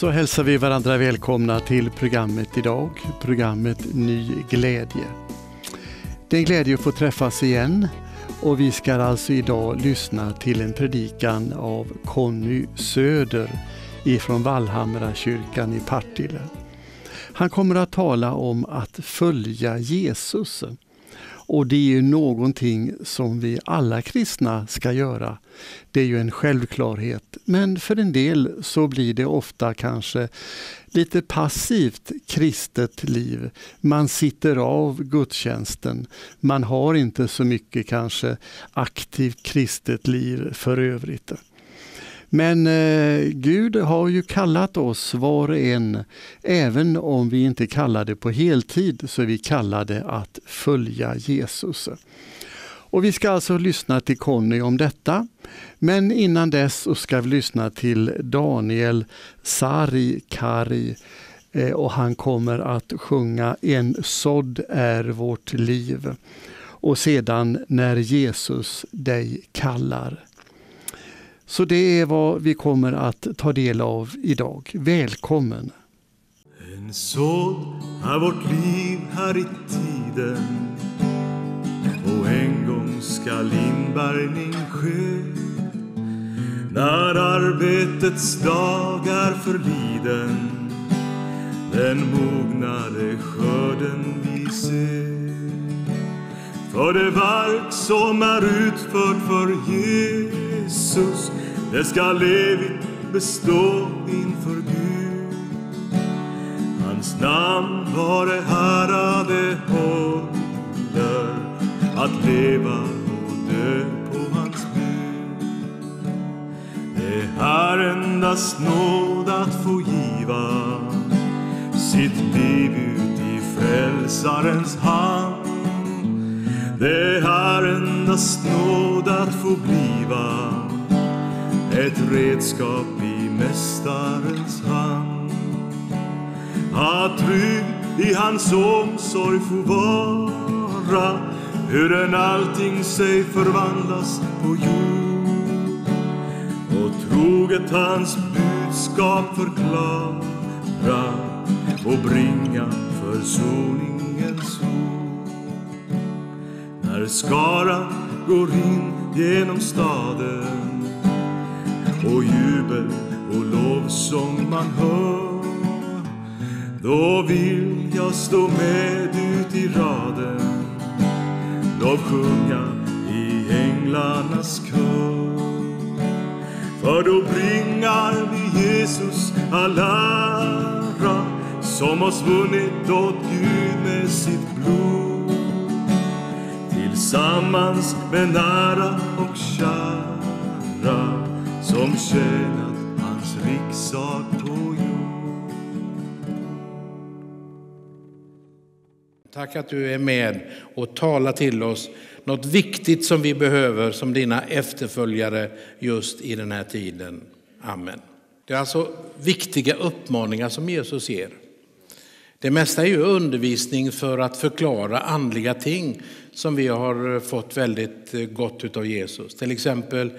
så hälsar vi varandra välkomna till programmet idag, programmet Ny glädje. Det är en glädje att få träffas igen och vi ska alltså idag lyssna till en predikan av Conny Söder ifrån Vallhamra kyrkan i Partille. Han kommer att tala om att följa Jesus. Och det är ju någonting som vi alla kristna ska göra. Det är ju en självklarhet, men för en del så blir det ofta kanske lite passivt kristet liv. Man sitter av gudstjänsten. Man har inte så mycket kanske aktivt kristet liv för övrigt. Men eh, Gud har ju kallat oss var och en, även om vi inte kallar det på heltid, så är vi kallade att följa Jesus. Och Vi ska alltså lyssna till Conny om detta. Men innan dess så ska vi lyssna till Daniel Sari Kari eh, och han kommer att sjunga En sådd är vårt liv. Och sedan När Jesus dig kallar. Så det är vad vi kommer att ta del av idag. Välkommen! En sådd är vårt liv här i tiden och en gång skall inbärgning ske när arbetets dag är förliden den mognade skörden vi ser. För det verk som är utfört för Jesus det skall evigt bestå inför Gud. Hans namn vare härade håller att leva och dö på hans bud. Det är endast nåd att få giva sitt liv ut i frälsarens hand. Det är endast nåd att få bliva ett redskap i Mästarens hand. Att trygg i hans omsorg få vara hur än allting sig förvandlas på jord och troget hans budskap förklara och bringa försoningens ord. När skaran går in genom staden och jubel och lovsång man hör. Då vill jag stå med ut i raden, lovsjunga i änglarnas kör. För då bringar vi Jesus all ära som oss vunnit åt Gud med sitt blod. Tillsammans med nära och kära som tjänat hans riksdag på jord. Tack att du är med och talar till oss något viktigt som vi behöver som dina efterföljare just i den här tiden. Amen. Det är alltså viktiga uppmaningar som Jesus ger. Det mesta är ju undervisning för att förklara andliga ting som vi har fått väldigt gott av Jesus. Till exempel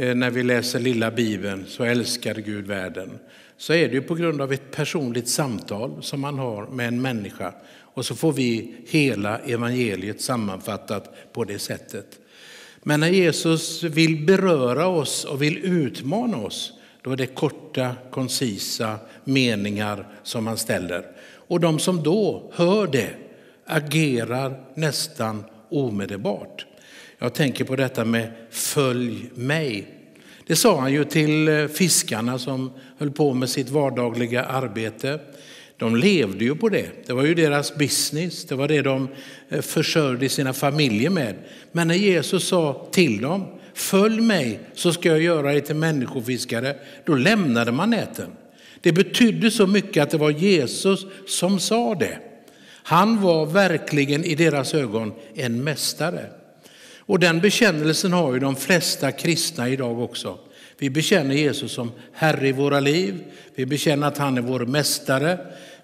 Eh, när vi läser lilla Bibeln, så älskar Gud världen, så är det ju på grund av ett personligt samtal som man har med en människa. Och så får vi hela evangeliet sammanfattat på det sättet. Men när Jesus vill beröra oss och vill utmana oss, då är det korta, koncisa meningar som han ställer. Och de som då hör det agerar nästan omedelbart. Jag tänker på detta med följ mig. Det sa han ju till eh, fiskarna som höll på med sitt vardagliga arbete. De levde ju på det. Det var ju deras business. Det var det de eh, försörjde sina familjer med. Men när Jesus sa till dem, följ mig så ska jag göra er till människofiskare, då lämnade man näten. Det betydde så mycket att det var Jesus som sa det. Han var verkligen i deras ögon en mästare. Och den bekännelsen har ju de flesta kristna idag också. Vi bekänner Jesus som Herre i våra liv. Vi bekänner att han är vår mästare.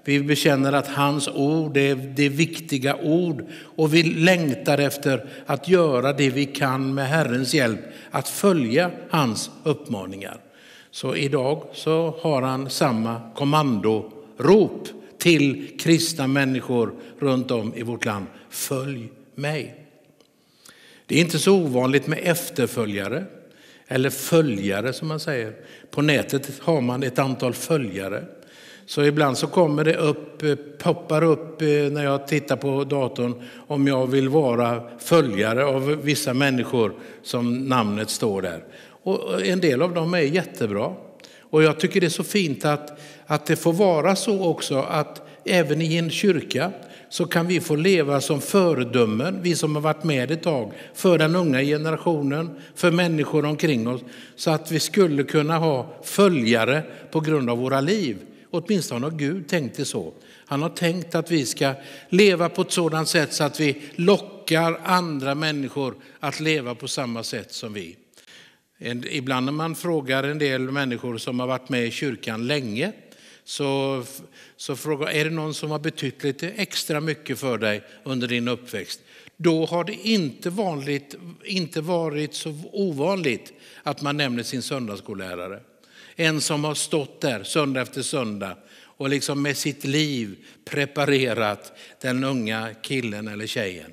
Vi bekänner att hans ord är det viktiga ord och vi längtar efter att göra det vi kan med Herrens hjälp, att följa hans uppmaningar. Så idag så har han samma kommandorop till kristna människor runt om i vårt land. Följ mig. Det är inte så ovanligt med efterföljare eller följare som man säger. På nätet har man ett antal följare. Så ibland så kommer det upp, eh, poppar upp eh, när jag tittar på datorn om jag vill vara följare av vissa människor som namnet står där. Och eh, en del av dem är jättebra. Och jag tycker det är så fint att, att det får vara så också att även i en kyrka så kan vi få leva som föredömen, vi som har varit med ett tag, för den unga generationen, för människor omkring oss, så att vi skulle kunna ha följare på grund av våra liv. Åtminstone har Gud tänkt det så. Han har tänkt att vi ska leva på ett sådant sätt så att vi lockar andra människor att leva på samma sätt som vi. Ibland när man frågar en del människor som har varit med i kyrkan länge, så, så fråga, är det någon som har betytt lite extra mycket för dig under din uppväxt? Då har det inte, vanligt, inte varit så ovanligt att man nämner sin söndagsskollärare. En som har stått där söndag efter söndag och liksom med sitt liv preparerat den unga killen eller tjejen.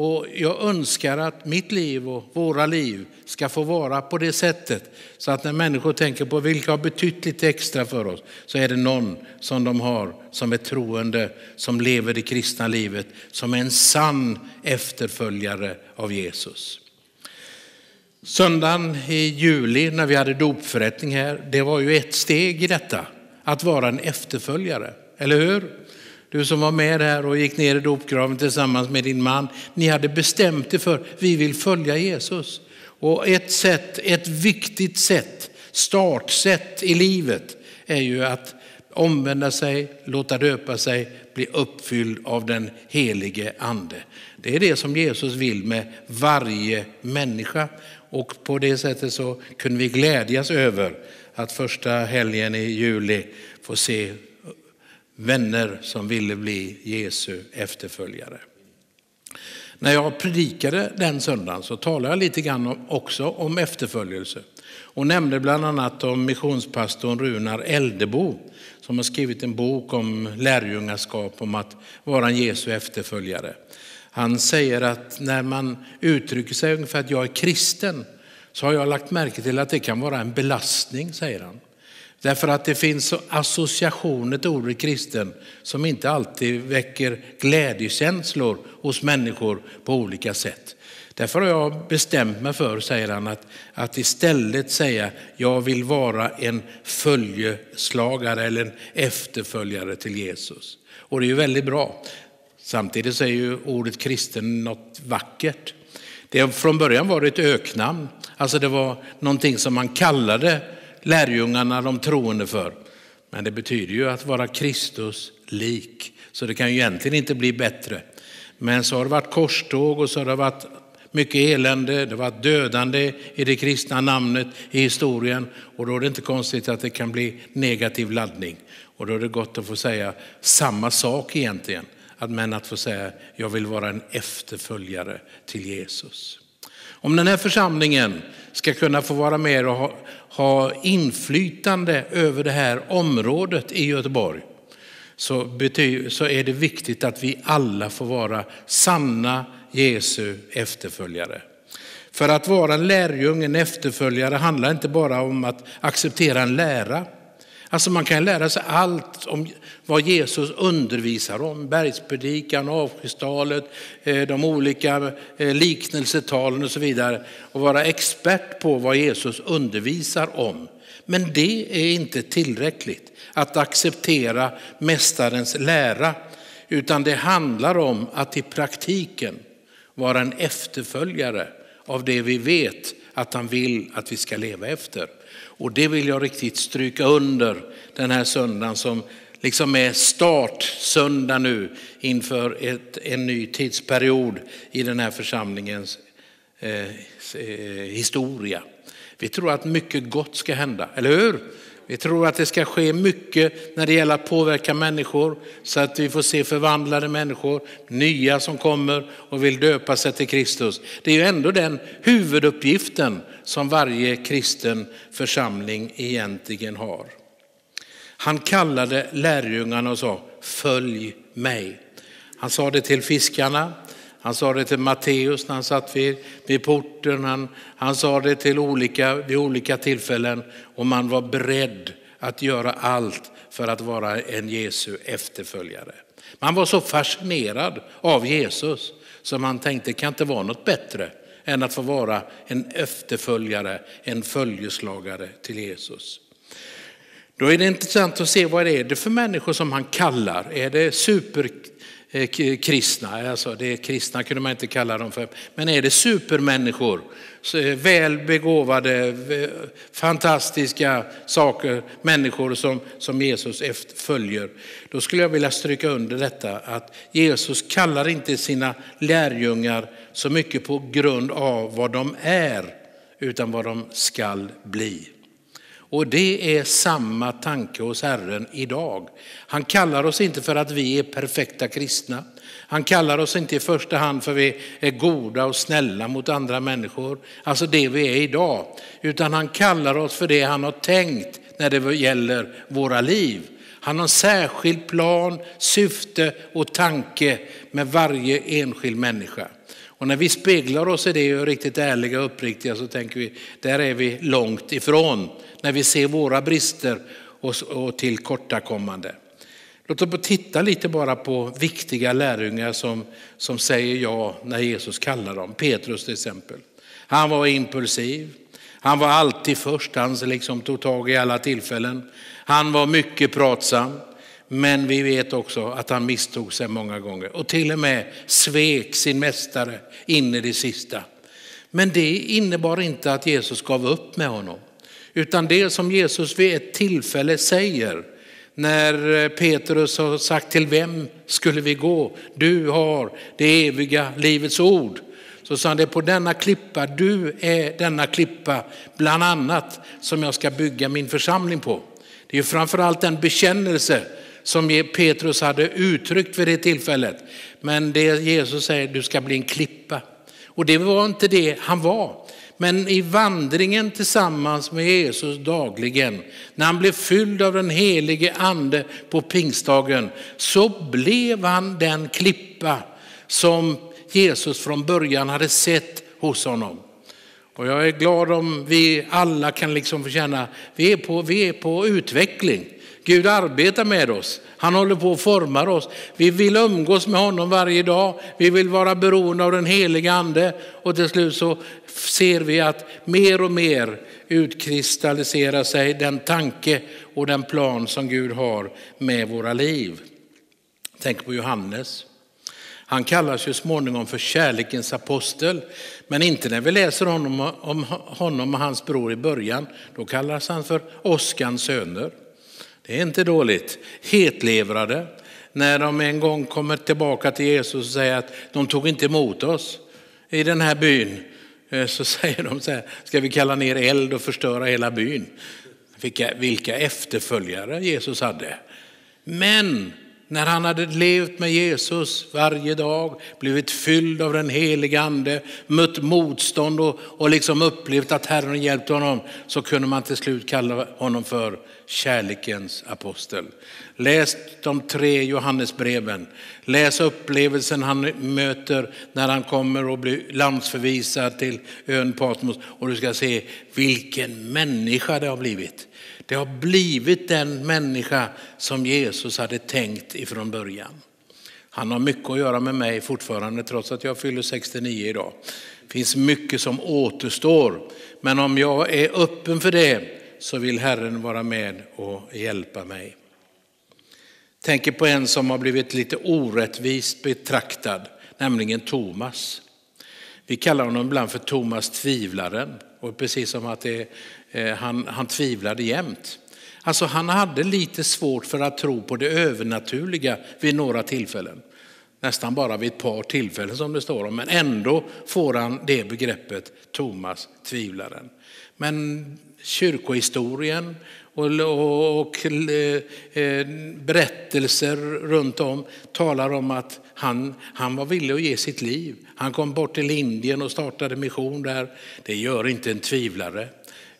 Och jag önskar att mitt liv och våra liv ska få vara på det sättet. Så att när människor tänker på vilka har betytt lite extra för oss, så är det någon som de har som är troende, som lever det kristna livet, som är en sann efterföljare av Jesus. Söndagen i juli när vi hade dopförrättning här, det var ju ett steg i detta, att vara en efterföljare, eller hur? Du som var med här och gick ner i dopgraven tillsammans med din man, ni hade bestämt er för, vi vill följa Jesus. Och ett sätt, ett viktigt sätt, startsätt i livet är ju att omvända sig, låta döpa sig, bli uppfylld av den helige ande. Det är det som Jesus vill med varje människa. Och på det sättet så kunde vi glädjas över att första helgen i juli få se vänner som ville bli Jesu efterföljare. När jag predikade den söndagen så talade jag lite grann också om efterföljelse och nämnde bland annat om missionspastorn Runar Eldebo som har skrivit en bok om lärjungaskap, om att vara en Jesu efterföljare. Han säger att när man uttrycker sig ungefär att jag är kristen så har jag lagt märke till att det kan vara en belastning, säger han. Därför att det finns associationer till ordet kristen som inte alltid väcker glädjekänslor hos människor på olika sätt. Därför har jag bestämt mig för, säger han, att, att istället säga jag vill vara en följeslagare eller en efterföljare till Jesus. Och det är ju väldigt bra. Samtidigt så är ju ordet kristen något vackert. Det från början var det ett öknamn, alltså det var någonting som man kallade lärjungarna, de troende för. Men det betyder ju att vara Kristus lik. Så det kan ju egentligen inte bli bättre. Men så har det varit korståg och så har det varit mycket elände, det har varit dödande i det kristna namnet i historien. Och då är det inte konstigt att det kan bli negativ laddning. Och då är det gott att få säga samma sak egentligen. Men att få säga, jag vill vara en efterföljare till Jesus. Om den här församlingen ska kunna få vara med och ha, ha inflytande över det här området i Göteborg så, så är det viktigt att vi alla får vara sanna Jesu efterföljare. För att vara en lärjung, en efterföljare, handlar inte bara om att acceptera en lära. Alltså man kan lära sig allt om vad Jesus undervisar om, bergspredikan, avskedstalet, eh, de olika eh, liknelsetalen och så vidare. Och vara expert på vad Jesus undervisar om. Men det är inte tillräckligt att acceptera mästarens lära. Utan det handlar om att i praktiken vara en efterföljare av det vi vet att han vill att vi ska leva efter. Och det vill jag riktigt stryka under den här söndagen som liksom är startsöndag nu inför ett, en ny tidsperiod i den här församlingens eh, eh historia. Vi tror att mycket gott ska hända, eller hur? Vi tror att det ska ske mycket när det gäller att påverka människor så att vi får se förvandlade människor, nya som kommer och vill döpa sig till Kristus. Det är ju ändå den huvuduppgiften som varje kristen församling egentligen har. Han kallade lärjungarna och sa följ mig. Han sa det till fiskarna, han sa det till Matteus när han satt vid, vid porten, han, han sa det till olika, vid olika tillfällen och man var beredd att göra allt för att vara en Jesu efterföljare. Man var så fascinerad av Jesus så man tänkte, kan inte vara något bättre än att få vara en efterföljare, en följeslagare till Jesus. Då är det intressant att se vad det är för människor som han kallar. Är det Eh, kristna. Alltså det kristna kunde man inte kalla dem för. Men är det supermänniskor? Väl begåvade, fantastiska saker, människor som, som Jesus följer. Då skulle jag vilja stryka under detta att Jesus kallar inte sina lärjungar så mycket på grund av vad de är, utan vad de skall bli. Och det är samma tanke hos Herren idag. Han kallar oss inte för att vi är perfekta kristna. Han kallar oss inte i första hand för att vi är goda och snälla mot andra människor, alltså det vi är idag. Utan han kallar oss för det han har tänkt när det gäller våra liv. Han har en särskild plan, syfte och tanke med varje enskild människa. Och när vi speglar oss i det och är riktigt ärliga och uppriktiga så tänker vi, där är vi långt ifrån när vi ser våra brister och, tillkortakommande. Låt oss titta lite bara på viktiga lärjungar som, som säger ja när Jesus kallar dem. Petrus till exempel. Han var impulsiv. Han var alltid först, han liksom tog tag i alla tillfällen. Han var mycket pratsam. Men vi vet också att han misstog sig många gånger och till och med svek sin mästare in i det sista. Men det innebar inte att Jesus gav upp med honom. Utan det som Jesus vid ett tillfälle säger, när eh, Petrus har sagt till vem skulle vi gå? Du har det eviga livets ord. Så sa han, det är på denna klippa, du är denna klippa, bland annat som jag ska bygga min församling på. Det är framförallt den bekännelse som Petrus hade uttryckt vid det tillfället. Men det Jesus säger, du ska bli en klippa. Och det var inte det han var. Men i vandringen tillsammans med Jesus dagligen, när han blev fylld av den helige ande på pingstdagen, så blev han den klippa som Jesus från början hade sett hos honom. Och jag är glad om vi alla kan liksom få känna, vi är på, vi är på utveckling. Gud arbetar med oss. Han håller på att forma oss. Vi vill umgås med honom varje dag. Vi vill vara beroende av den heliga ande. Och till slut så ser vi att mer och mer utkristalliserar sig den tanke och den plan som Gud har med våra liv. Tänk på Johannes. Han kallas ju småningom för kärlekens apostel, men inte när vi läser honom, om honom och hans bror i början. Då kallas han för Oskans söner. Det är inte dåligt. Hetlevrade, när de en gång kommer tillbaka till Jesus och säger att de tog inte emot oss i den här byn. Eh, så säger de så här, ska vi kalla ner eld och förstöra hela byn? Vilka, vilka efterföljare Jesus hade. Men när han hade levt med Jesus varje dag, blivit fylld av den helige ande, mött motstånd och, och liksom upplevt att Herren hjälpt honom, så kunde man till slut kalla honom för kärlekens apostel. Läs de tre Johannesbreven. Läs upplevelsen han möter när han kommer och blir landsförvisad till ön Patmos. Och du ska se vilken människa det har blivit. Det har blivit den människa som Jesus hade tänkt ifrån början. Han har mycket att göra med mig fortfarande trots att jag fyller 69 idag. Det finns mycket som återstår. Men om jag är öppen för det så vill Herren vara med och hjälpa mig. Tänker på en som har blivit lite orättvist betraktad, nämligen Thomas. Vi kallar honom ibland för Thomas tvivlaren. Och precis som att det, eh, han, han tvivlade jämt. Alltså han hade lite svårt för att tro på det övernaturliga vid några tillfällen. Nästan bara vid ett par tillfällen som det står om, men ändå får han det begreppet Thomas tvivlaren. Men kyrkohistorien och, och, och eh, eh, berättelser runt om talar om att han, han var villig att ge sitt liv. Han kom bort till Indien och startade mission där. Det gör inte en tvivlare,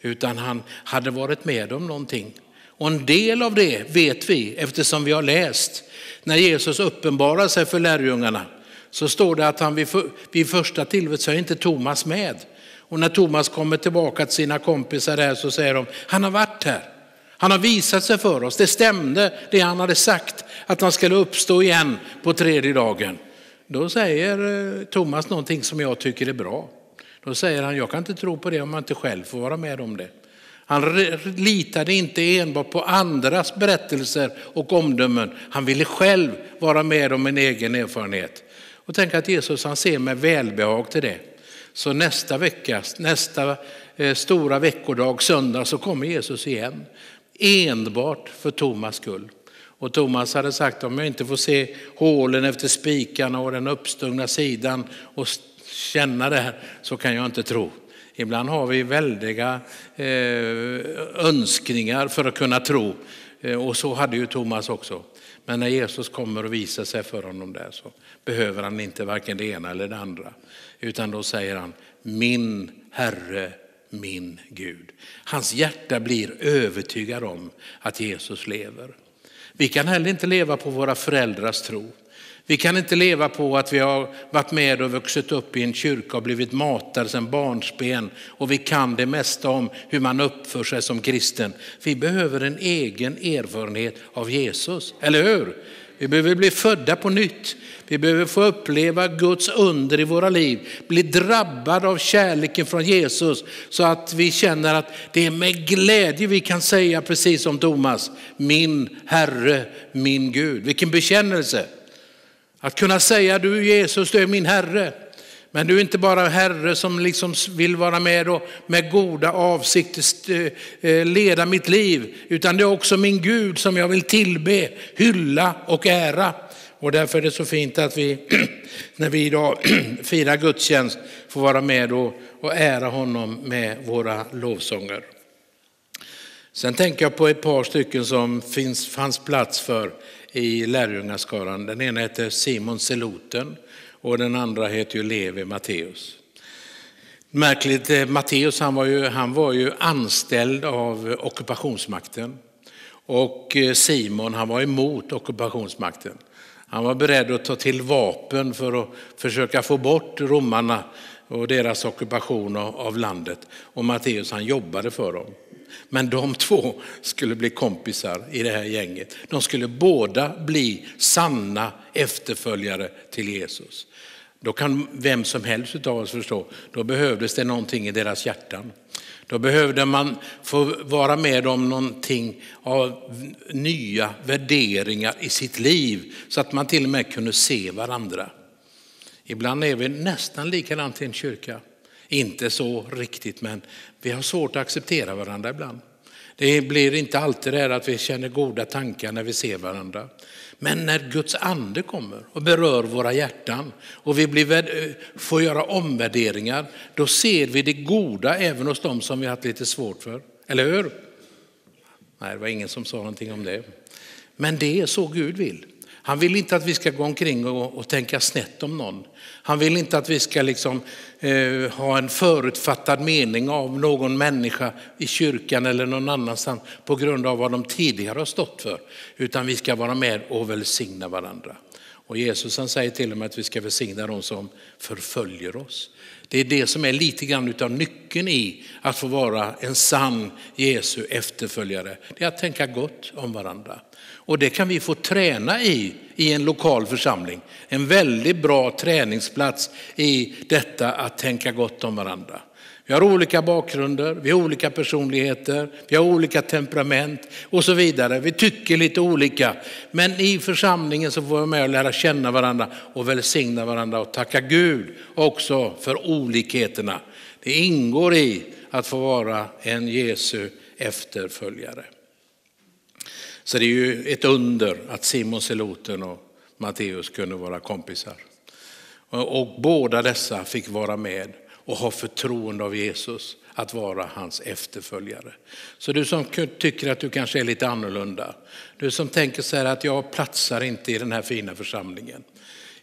utan han hade varit med om någonting. Och en del av det vet vi eftersom vi har läst. När Jesus uppenbarar sig för lärjungarna så står det att han vid, vid första tillfället så är inte Thomas med. Och när Thomas kommer tillbaka till sina kompisar där så säger de, han har varit här. Han har visat sig för oss. Det stämde det han hade sagt, att han skulle uppstå igen på tredje dagen. Då säger eh, Thomas någonting som jag tycker är bra. Då säger han, jag kan inte tro på det om man inte själv får vara med om det. Han litade inte enbart på andras berättelser och omdömen. Han ville själv vara med om en egen erfarenhet. Och tänk att Jesus han ser med välbehag till det. Så nästa vecka, nästa eh, stora veckodag, söndag, så kommer Jesus igen. Enbart för Thomas skull. Och Thomas hade sagt om jag inte får se hålen efter spikarna och den uppstungna sidan och känna det här så kan jag inte tro. Ibland har vi väldiga eh, önskningar för att kunna tro. Eh, och så hade ju Thomas också. Men när Jesus kommer och visar sig för honom där så behöver han inte varken det ena eller det andra. Utan då säger han, min Herre, min Gud. Hans hjärta blir övertygad om att Jesus lever. Vi kan heller inte leva på våra föräldrars tro. Vi kan inte leva på att vi har varit med och vuxit upp i en kyrka och blivit matade sedan barnsben och vi kan det mesta om hur man uppför sig som kristen. Vi behöver en egen erfarenhet av Jesus, eller hur? Vi behöver bli födda på nytt. Vi behöver få uppleva Guds under i våra liv, bli drabbade av kärleken från Jesus så att vi känner att det är med glädje vi kan säga precis som Thomas, min Herre, min Gud. Vilken bekännelse! Att kunna säga du Jesus, du är min Herre. Men du är inte bara Herre som liksom vill vara med och med goda avsikter eh, eh, leda mitt liv, utan det är också min Gud som jag vill tillbe, hylla och ära. Och därför är det så fint att vi, när vi idag firar gudstjänst, får vara med och, och ära honom med våra lovsånger. Sen tänker jag på ett par stycken som finns, fanns plats för i lärjungaskaran. Den ena heter Simon Seloten och den andra heter ju Levi Matteus. Märkligt, eh, Matteus han var, ju, han var ju anställd av ockupationsmakten och eh, Simon han var emot ockupationsmakten. Han var beredd att ta till vapen för att försöka få bort romarna och deras ockupation av landet. Och Matteus han jobbade för dem. Men de två skulle bli kompisar i det här gänget. De skulle båda bli sanna efterföljare till Jesus. Då kan vem som helst av oss förstå, då behövdes det någonting i deras hjärtan. Då behövde man få vara med om någonting av nya värderingar i sitt liv så att man till och med kunde se varandra. Ibland är vi nästan likadant i en kyrka. Inte så riktigt, men vi har svårt att acceptera varandra ibland. Det blir inte alltid det att vi känner goda tankar när vi ser varandra. Men när Guds ande kommer och berör våra hjärtan och vi blir, eh, får göra omvärderingar, då ser vi det goda även hos dem som vi har haft lite svårt för. Eller hur? Nej, det var ingen som sa någonting om det. Men det är så Gud vill. Han vill inte att vi ska gå omkring och, och tänka snett om någon. Han vill inte att vi ska liksom, eh, ha en förutfattad mening av någon människa i kyrkan eller någon annanstans på grund av vad de tidigare har stått för. Utan vi ska vara med och välsigna varandra. Och Jesus han säger till och med att vi ska välsigna de som förföljer oss. Det är det som är lite grann av nyckeln i att få vara en sann Jesu efterföljare. Det är att tänka gott om varandra. Och det kan vi få träna i, i en lokal församling. En väldigt bra träningsplats i detta att tänka gott om varandra. Vi har olika bakgrunder, vi har olika personligheter, vi har olika temperament och så vidare. Vi tycker lite olika. Men i församlingen så får vi med och lära känna varandra och välsigna varandra och tacka Gud också för olikheterna. Det ingår i att få vara en Jesu efterföljare. Så det är ju ett under att Simon Seloten och Matteus kunde vara kompisar. Och båda dessa fick vara med och ha förtroende av Jesus att vara hans efterföljare. Så du som tycker att du kanske är lite annorlunda, du som tänker så här att jag platsar inte i den här fina församlingen.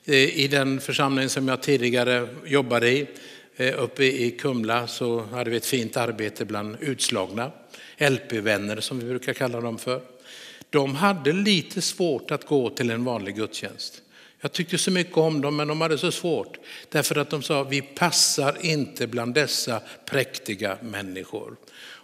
Eh, I den församling som jag tidigare jobbade i, eh, uppe i Kumla, så hade vi ett fint arbete bland utslagna, LP-vänner som vi brukar kalla dem för. De hade lite svårt att gå till en vanlig gudstjänst. Jag tyckte så mycket om dem, men de hade så svårt. Därför att de sa, vi passar inte bland dessa präktiga människor.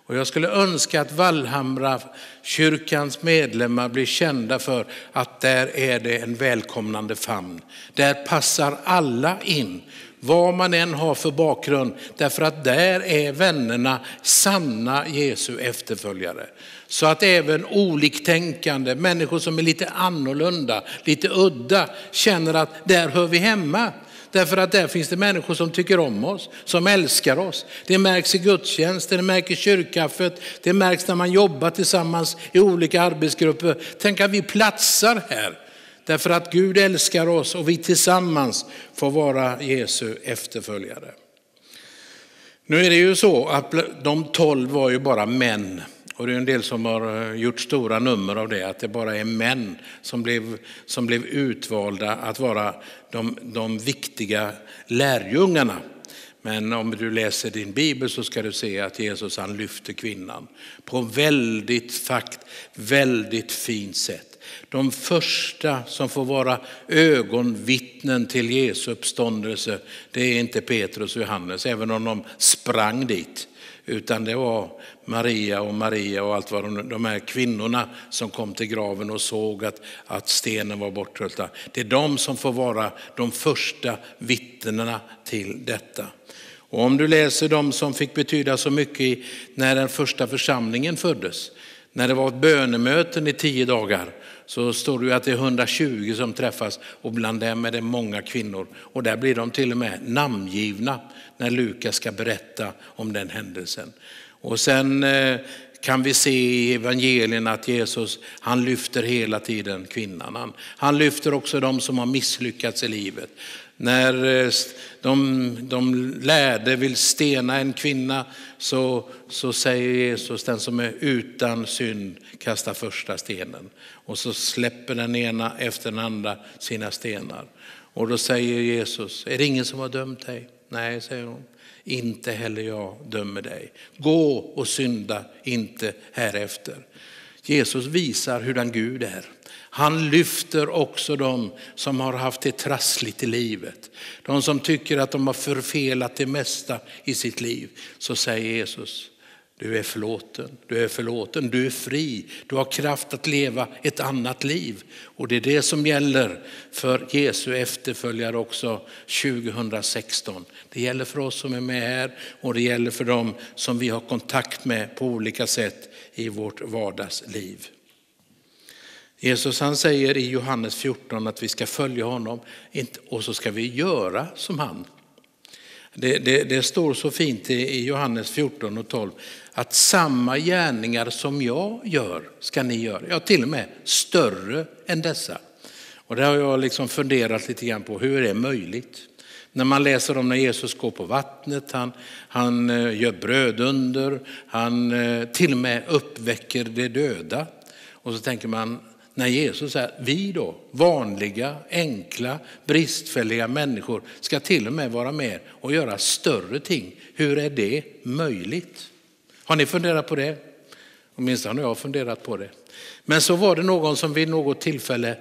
Och jag skulle önska att Vallhamra kyrkans medlemmar blir kända för att där är det en välkomnande famn. Där passar alla in, vad man än har för bakgrund. Därför att där är vännerna sanna Jesu efterföljare. Så att även oliktänkande, människor som är lite annorlunda, lite udda, känner att där hör vi hemma. Därför att där finns det människor som tycker om oss, som älskar oss. Det märks i gudstjänsten, det märks i kyrkkaffet, det märks när man jobbar tillsammans i olika arbetsgrupper. Tänk att vi platsar här. Därför att Gud älskar oss och vi tillsammans får vara Jesu efterföljare. Nu är det ju så att de tolv var ju bara män. Och det är en del som har eh, gjort stora nummer av det, att det bara är män som blev, som blev utvalda att vara de, de viktiga lärjungarna. Men om du läser din bibel så ska du se att Jesus han lyfter kvinnan på väldigt fakt, väldigt fint sätt. De första som får vara ögonvittnen till Jesu uppståndelse, det är inte Petrus och Johannes, även om de sprang dit. Utan det var Maria och Maria och allt vad de, de här kvinnorna som kom till graven och såg att, att stenen var bortrullad. Det är de som får vara de första vittnena till detta. Och om du läser de som fick betyda så mycket när den första församlingen föddes, när det var ett bönemöten i tio dagar, så står det att det är 120 som träffas och bland dem är det många kvinnor. Och där blir de till och med namngivna när Lukas ska berätta om den händelsen. Och sen eh, kan vi se i evangelien att Jesus han lyfter hela tiden kvinnan. Han, han lyfter också de som har misslyckats i livet. När eh, de, de lärde vill stena en kvinna så, så säger Jesus den som är utan synd kastar första stenen. Och så släpper den ena efter den andra sina stenar. Och då säger Jesus, är det ingen som har dömt dig? Nej, säger hon. Inte heller jag dömer dig. Gå och synda inte härefter. Jesus visar hurdan Gud är. Han lyfter också de som har haft det trassligt i livet. De som tycker att de har förfelat det mesta i sitt liv. Så säger Jesus, du är förlåten, du är förlåten, du är fri, du har kraft att leva ett annat liv. Och det är det som gäller för Jesu efterföljare också 2016. Det gäller för oss som är med här och det gäller för dem som vi har kontakt med på olika sätt i vårt vardagsliv. Jesus han säger i Johannes 14 att vi ska följa honom och så ska vi göra som han. Det, det, det står så fint i Johannes 14 och 12 att samma gärningar som jag gör ska ni göra. Ja, till och med större än dessa. Och det har jag liksom funderat lite grann på, hur är det möjligt? När man läser om när Jesus går på vattnet, han, han eh, gör brödunder, han eh, till och med uppväcker de döda. Och så tänker man, när Jesus säger, vi då, vanliga, enkla, bristfälliga människor ska till och med vara med och göra större ting. Hur är det möjligt? Har ni funderat på det? Åtminstone har jag funderat på det. Men så var det någon som vid något tillfälle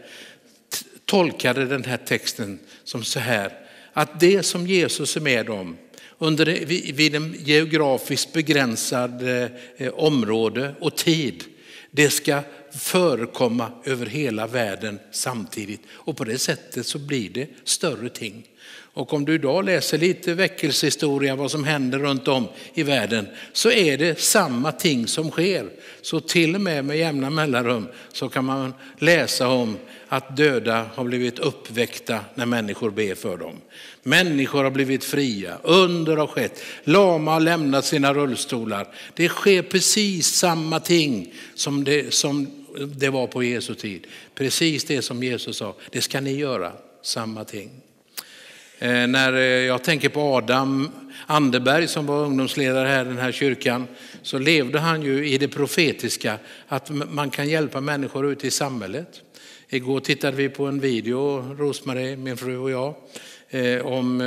tolkade den här texten som så här, att det som Jesus är med om under, vid en geografiskt begränsad eh, område och tid, det ska förekomma över hela världen samtidigt. Och på det sättet så blir det större ting. Och om du idag läser lite väckelsehistoria, vad som händer runt om i världen, så är det samma ting som sker. Så till och med med jämna mellanrum så kan man läsa om att döda har blivit uppväckta när människor ber för dem. Människor har blivit fria, under har skett, lama har lämnat sina rullstolar. Det sker precis samma ting som det, som det var på Jesu tid. Precis det som Jesus sa, det ska ni göra, samma ting. Eh, när eh, jag tänker på Adam Anderberg som var ungdomsledare här i den här kyrkan så levde han ju i det profetiska att man kan hjälpa människor ute i samhället. Igår tittade vi på en video, Rosmarie, min fru och jag, eh, om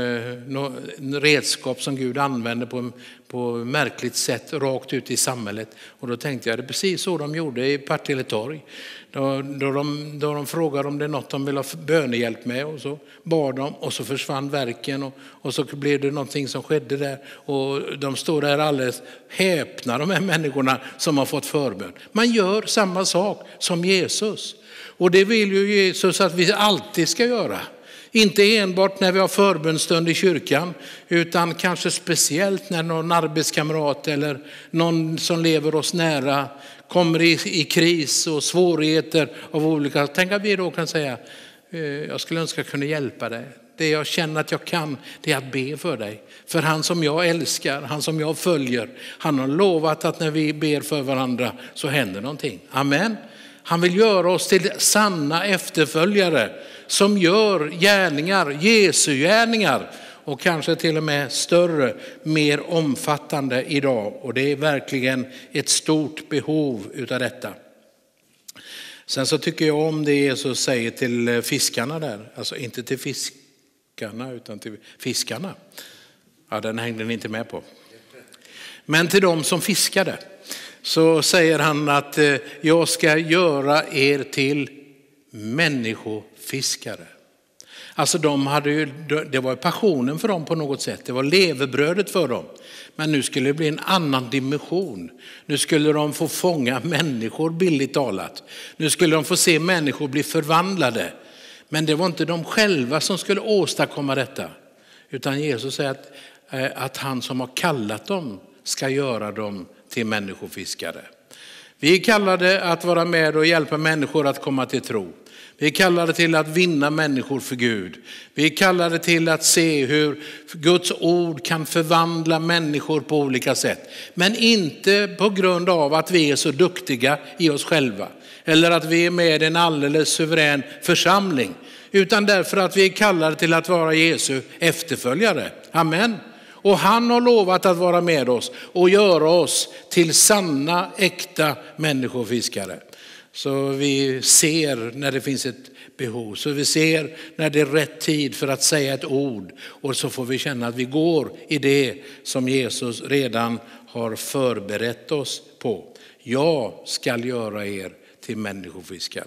redskap som Gud använder på, på märkligt sätt rakt ut i samhället. Och då tänkte jag, det är precis så de gjorde i Partille torg. Då, då, de, då de frågade om det är något de vill ha bönehjälp med och så bad de och så försvann verken och, och så blev det någonting som skedde där. Och de står där alldeles häpna de här människorna som har fått förbön. Man gör samma sak som Jesus. Och det vill ju Jesus att vi alltid ska göra. Inte enbart när vi har förbönstund i kyrkan, utan kanske speciellt när någon arbetskamrat eller någon som lever oss nära kommer i, i kris och svårigheter av olika. Tänk att vi då kan säga, eh, jag skulle önska att jag kunde hjälpa dig. Det jag känner att jag kan, det är att be för dig. För han som jag älskar, han som jag följer, han har lovat att när vi ber för varandra så händer någonting. Amen. Han vill göra oss till sanna efterföljare som gör gärningar, Jesu gärningar och kanske till och med större, mer omfattande idag. Och det är verkligen ett stort behov utav detta. Sen så tycker jag om det Jesus säger till eh, fiskarna där, alltså inte till fiskarna utan till fiskarna. Ja, den hängde ni inte med på. Men till de som fiskade så säger han att eh, jag ska göra er till människor fiskare. Alltså de hade ju, det var passionen för dem på något sätt, det var levebrödet för dem. Men nu skulle det bli en annan dimension. Nu skulle de få fånga människor billigt talat. Nu skulle de få se människor bli förvandlade. Men det var inte de själva som skulle åstadkomma detta. Utan Jesus säger att, eh, att han som har kallat dem ska göra dem till människofiskare. Vi är kallade att vara med och hjälpa människor att komma till tro. Vi är kallade till att vinna människor för Gud. Vi är kallade till att se hur Guds ord kan förvandla människor på olika sätt. Men inte på grund av att vi är så duktiga i oss själva. Eller att vi är med i en alldeles suverän församling. Utan därför att vi är kallade till att vara Jesu efterföljare. Amen. Och han har lovat att vara med oss och göra oss till sanna, äkta människofiskare. Så vi ser när det finns ett behov, så vi ser när det är rätt tid för att säga ett ord och så får vi känna att vi går i det som Jesus redan har förberett oss på. Jag skall göra er till människofiskare.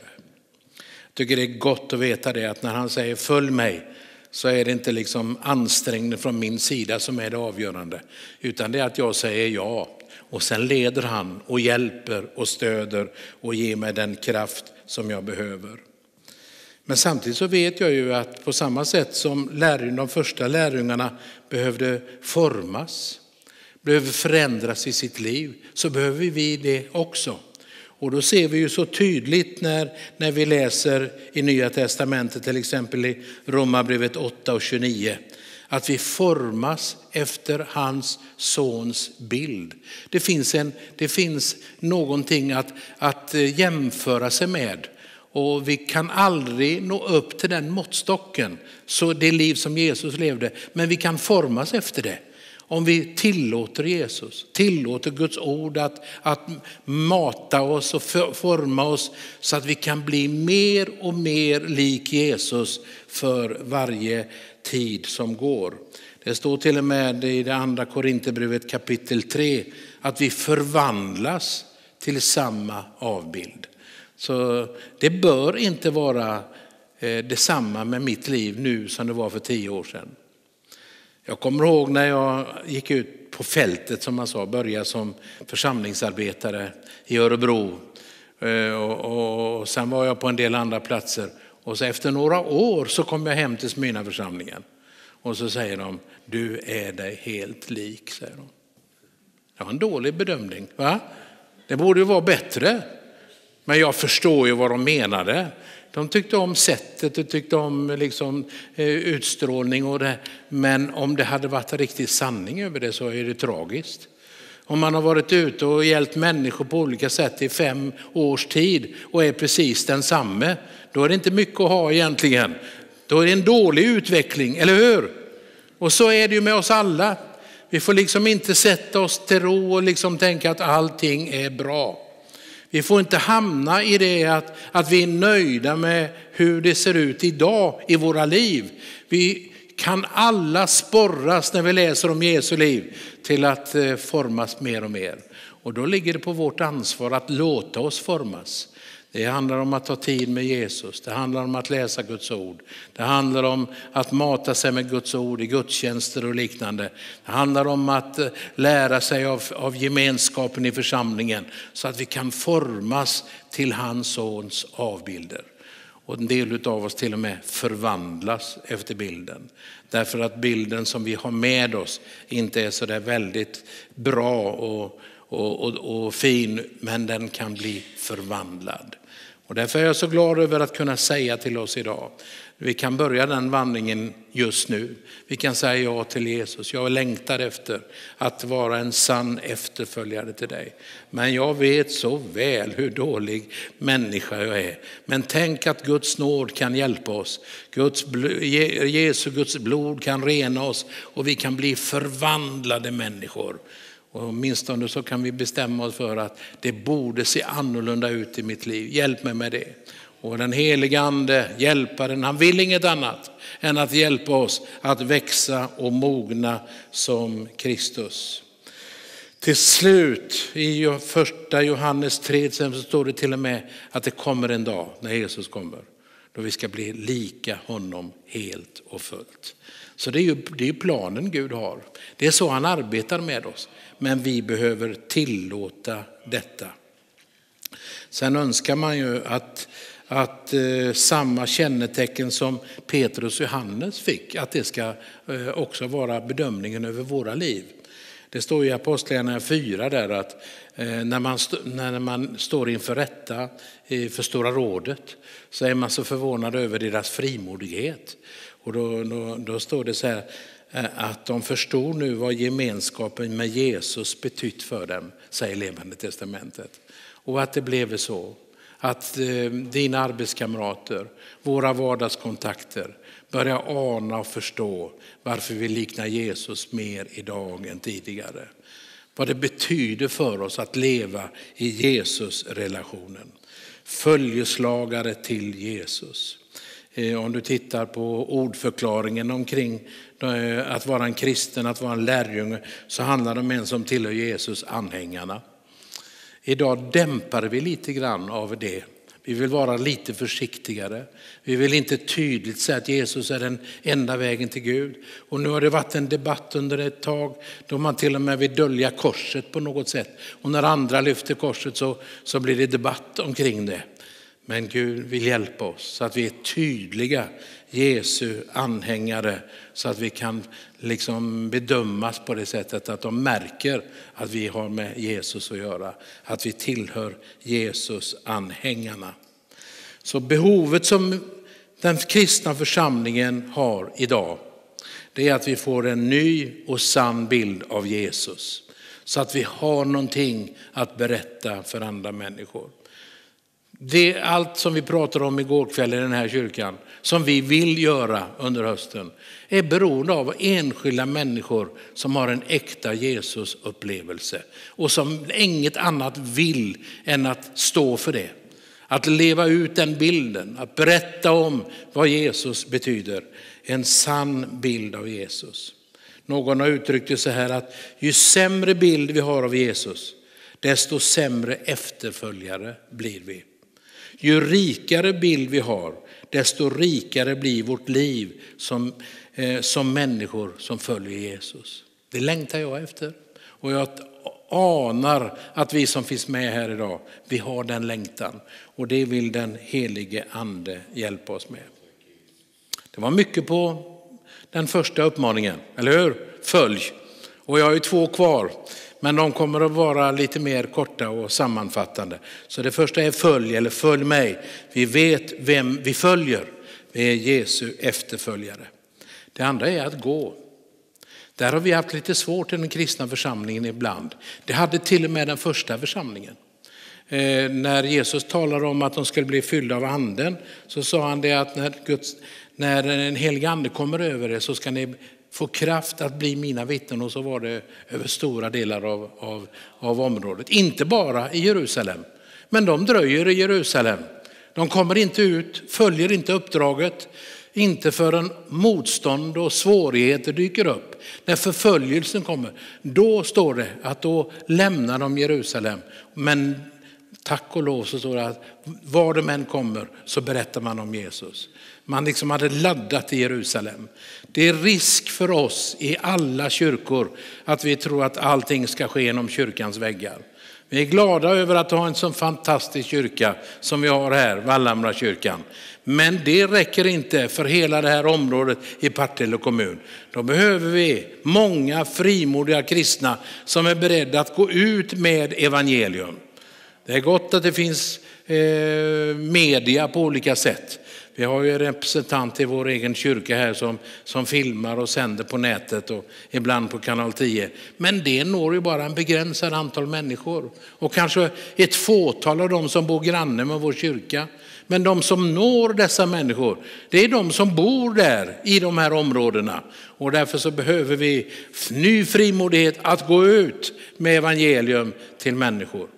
Jag tycker det är gott att veta det att när han säger följ mig så är det inte liksom ansträngning från min sida som är det avgörande, utan det är att jag säger ja. Och sen leder han och hjälper och stöder och ger mig den kraft som jag behöver. Men samtidigt så vet jag ju att på samma sätt som de första lärjungarna behövde formas, behöver förändras i sitt liv, så behöver vi det också. Och då ser vi ju så tydligt när, när vi läser i Nya Testamentet, till exempel i Romarbrevet 8 och 29, att vi formas efter hans sons bild. Det finns, en, det finns någonting att, att eh, jämföra sig med. Och vi kan aldrig nå upp till den måttstocken, så det liv som Jesus levde, men vi kan formas efter det. Om vi tillåter Jesus, tillåter Guds ord att, att mata oss och forma oss så att vi kan bli mer och mer lik Jesus för varje tid som går. Det står till och med i det andra Korinthierbrevet kapitel 3 att vi förvandlas till samma avbild. Så det bör inte vara eh, detsamma med mitt liv nu som det var för tio år sedan. Jag kommer ihåg när jag gick ut på fältet som man sa, började som församlingsarbetare i Örebro. Eh, och, och, sen var jag på en del andra platser. Och så efter några år så kom jag hem till Smyrnaförsamlingen. Och så säger de, du är dig helt lik. Säger de. Det var en dålig bedömning. Va? Det borde ju vara bättre. Men jag förstår ju vad de menade. De tyckte om sättet och tyckte om liksom, eh, utstrålning. Och det. Men om det hade varit riktig sanning över det så är det tragiskt. Om man har varit ute och hjälpt människor på olika sätt i fem års tid och är precis densamme, då är det inte mycket att ha egentligen. då är det en dålig utveckling, eller hur? Och så är det ju med oss alla. Vi får liksom inte sätta oss till ro och liksom tänka att allting är bra. Vi får inte hamna i det att, att vi är nöjda med hur det ser ut idag i våra liv. Vi kan alla sporras när vi läser om Jesu liv till att eh, formas mer och mer. Och då ligger det på vårt ansvar att låta oss formas. Det handlar om att ta tid med Jesus, det handlar om att läsa Guds ord. Det handlar om att mata sig med Guds ord i gudstjänster och liknande. Det handlar om att eh, lära sig av, av gemenskapen i församlingen så att vi kan formas till hans sons avbilder. Och en del av oss till och med förvandlas efter bilden. Därför att bilden som vi har med oss inte är så där väldigt bra och, och, och, och fin, men den kan bli förvandlad. Och därför är jag så glad över att kunna säga till oss idag, vi kan börja den vandringen just nu. Vi kan säga ja till Jesus. Jag längtar efter att vara en sann efterföljare till dig. Men jag vet så väl hur dålig människa jag är. Men tänk att Guds nåd kan hjälpa oss. Guds, Jesu Guds blod kan rena oss och vi kan bli förvandlade människor. Och åtminstone så kan vi bestämma oss för att det borde se annorlunda ut i mitt liv. Hjälp mig med det. Och den helige ande, hjälparen, han vill inget annat än att hjälpa oss att växa och mogna som Kristus. Till slut i första Johannes 3 så står det till och med att det kommer en dag när Jesus kommer. Då vi ska bli lika honom helt och fullt. Så det är ju det är planen Gud har. Det är så han arbetar med oss. Men vi behöver tillåta detta. Sen önskar man ju att, att eh, samma kännetecken som Petrus och Johannes fick, att det ska eh, också vara bedömningen över våra liv. Det står i Apostlagärningarna 4 där att eh, när, man när man står inför rätta för Stora rådet så är man så förvånad över deras frimodighet. Och då, då, då står det så här eh, att de förstår nu vad gemenskapen med Jesus betytt för dem, säger Levande Testamentet. Och att det blev så. Att eh, dina arbetskamrater, våra vardagskontakter börjar ana och förstå varför vi liknar Jesus mer idag än tidigare. Vad det betyder för oss att leva i Jesus-relationen. Följeslagare till Jesus. Eh, om du tittar på ordförklaringen omkring eh, att vara en kristen, att vara en lärjunge, så handlar det om en som tillhör Jesus, anhängarna. Idag dämpar vi lite grann av det. Vi vill vara lite försiktigare. Vi vill inte tydligt säga att Jesus är den enda vägen till Gud. Och nu har det varit en debatt under ett tag då man till och med vill dölja korset på något sätt. Och när andra lyfter korset så, så blir det debatt omkring det. Men Gud vill hjälpa oss så att vi är tydliga Jesu anhängare så att vi kan liksom bedömas på det sättet att de märker att vi har med Jesus att göra. Att vi tillhör Jesus anhängarna. Så behovet som den kristna församlingen har idag det är att vi får en ny och sann bild av Jesus. Så att vi har någonting att berätta för andra människor. Det är allt som vi pratade om igår kväll i den här kyrkan, som vi vill göra under hösten, är beroende av enskilda människor som har en äkta Jesus-upplevelse och som inget annat vill än att stå för det. Att leva ut den bilden, att berätta om vad Jesus betyder. En sann bild av Jesus. Någon har uttryckt det så här att ju sämre bild vi har av Jesus, desto sämre efterföljare blir vi. Ju rikare bild vi har, desto rikare blir vårt liv som, eh, som människor som följer Jesus. Det längtar jag efter. Och jag anar att vi som finns med här idag, vi har den längtan. Och det vill den helige ande hjälpa oss med. Det var mycket på den första uppmaningen, eller hur? Följ. Och jag har ju två kvar. Men de kommer att vara lite mer korta och sammanfattande. Så det första är följ eller följ mig. Vi vet vem vi följer. Vi är Jesu efterföljare. Det andra är att gå. Där har vi haft lite svårt i den kristna församlingen ibland. Det hade till och med den första församlingen. Eh, när Jesus talade om att de skulle bli fyllda av anden så sa han det att när, Guds, när en helig ande kommer över er så ska ni få kraft att bli mina vittnen. Och så var det över stora delar av, av, av området. Inte bara i Jerusalem, men de dröjer i Jerusalem. De kommer inte ut, följer inte uppdraget, inte förrän motstånd och svårigheter dyker upp. När förföljelsen kommer, då står det att då lämnar de Jerusalem. Men tack och lov så står det att var de än kommer så berättar man om Jesus. Man liksom hade laddat i Jerusalem. Det är risk för oss i alla kyrkor att vi tror att allting ska ske genom kyrkans väggar. Vi är glada över att ha en så fantastisk kyrka som vi har här, Vallhamra kyrkan. Men det räcker inte för hela det här området i Partille kommun. Då behöver vi många frimodiga kristna som är beredda att gå ut med evangelium. Det är gott att det finns eh, media på olika sätt. Vi har ju en representant i vår egen kyrka här som, som filmar och sänder på nätet och ibland på kanal 10. Men det når ju bara en begränsad antal människor och kanske ett fåtal av dem som bor granne med vår kyrka. Men de som når dessa människor, det är de som bor där i de här områdena. Och därför så behöver vi ny frimodighet att gå ut med evangelium till människor.